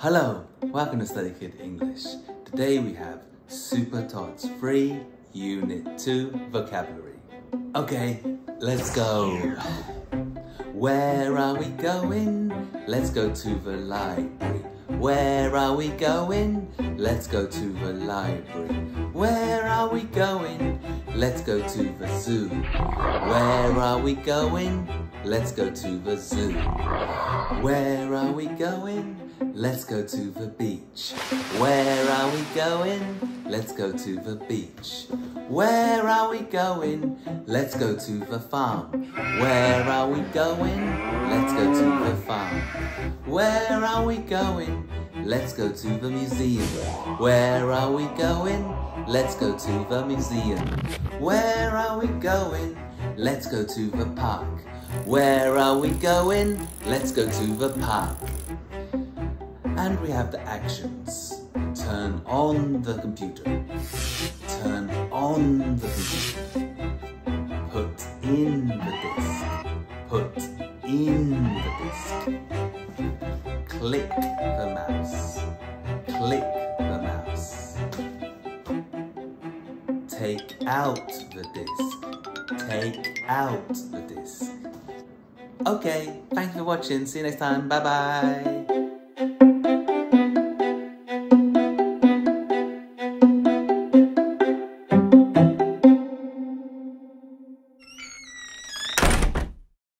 Hello, welcome to StudyKID English. Today we have Super Tots Free Unit 2 Vocabulary. Okay, let's go. Where are we going? Let's go to the library. Where are we going? Let's go to the library. Where are we going? Let's go to the zoo. Where are we going? Let's go to the zoo. Where are we going? Let's go to the beach. Where are we going? Let's go to the beach. Where are we going? Let's go to the farm. Where are we going? Let's go to the farm. Where are we going? Let's go to the museum. Where are we going? Let's go to the museum. Where are we going? Let's go to the park. Where are we going? Let's go to the park. And we have the actions. Turn on the computer. Turn on the computer. Put in the disk. Put in the disk. Click the mouse. Click the mouse. Take out the disk. Take out the disk. Okay, thanks for watching. See you next time. Bye bye.